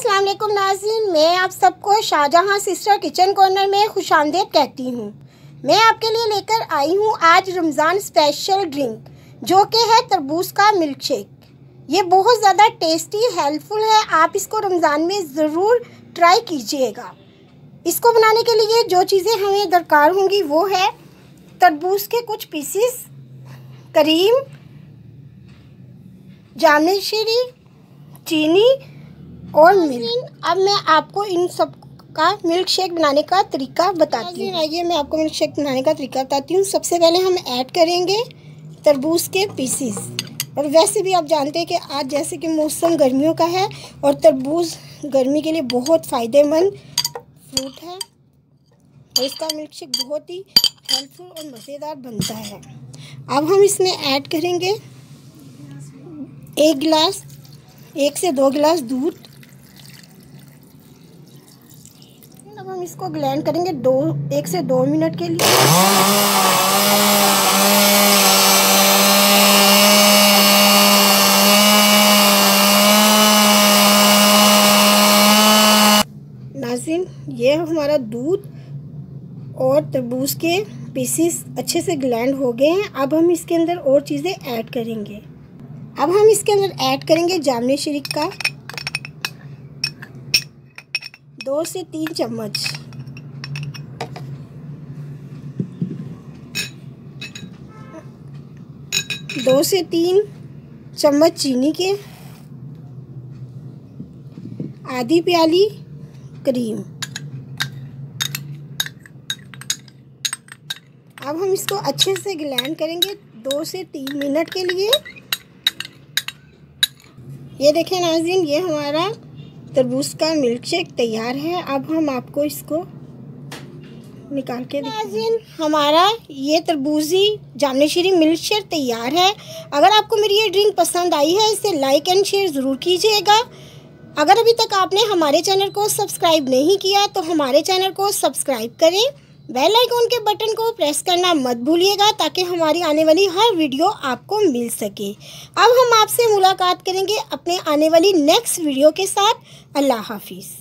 अस्सलाम वालेकुम नाज़रीन। मैं आप सबको शाहजहां सिस्टर किचन कॉर्नर में खुश आमदेद कहती हूँ। मैं आपके लिए लेकर आई हूँ आज रमज़ान स्पेशल ड्रिंक, जो कि है तरबूज का मिल्क शेक ये बहुत ज़्यादा टेस्टी, हेल्पफुल है। आप इसको रमज़ान में ज़रूर ट्राई कीजिएगा। इसको बनाने के लिए जो चीज़ें हमें दरकार होंगी वो है तरबूज के कुछ पीसीस, करीम, जामुन शीरी चीनी और मिल्क। अब मैं आपको इन सब का मिल्क शेक बनाने का तरीका बताती हूँ। आइए मैं आपको मिल्क शेक बनाने का तरीका बताती हूँ। सबसे पहले हम ऐड करेंगे तरबूज के पीसीस और वैसे भी आप जानते हैं कि आज जैसे कि मौसम गर्मियों का है और तरबूज गर्मी के लिए बहुत फ़ायदेमंद फ्रूट है। और इसका मिल्क शेक बहुत ही हेल्पफुल और मज़ेदार बनता है। अब हम इसमें ऐड करेंगे एक गिलास एक से दो गिलास दूध। अब हम इसको ग्लैंड करेंगे दो, एक से दो मिनट के लिए। नाजिन, ये हमारा दूध और तरबूज के पीसीस अच्छे से ग्लैंड हो गए हैं। अब हम इसके अंदर और चीज़ें ऐड करेंगे। अब हम इसके अंदर ऐड करेंगे जामनी शरीक का। दो से तीन चम्मच। दो से तीन चम्मच चीनी के। आधी प्याली क्रीम। अब हम इसको अच्छे से ग्लैंड करेंगे दो से तीन मिनट के लिए। ये देखें नाजिन ये हमारा तरबूज का मिल्क शेक तैयार है। अब हम आपको इसको निकाल के नाजिन हमारा ये तरबूजी जामने शीरी मिल्क शेक तैयार है। अगर आपको मेरी ये ड्रिंक पसंद आई है, इसे लाइक एंड शेयर ज़रूर कीजिएगा। अगर अभी तक आपने हमारे चैनल को सब्सक्राइब नहीं किया तो हमारे चैनल को सब्सक्राइब करें। बेल आइकॉन के बटन को प्रेस करना मत भूलिएगा ताकि हमारी आने वाली हर वीडियो आपको मिल सके। अब हम आपसे मुलाकात करेंगे अपने आने वाली नेक्स्ट वीडियो के साथ। अल्लाह हाफिज़।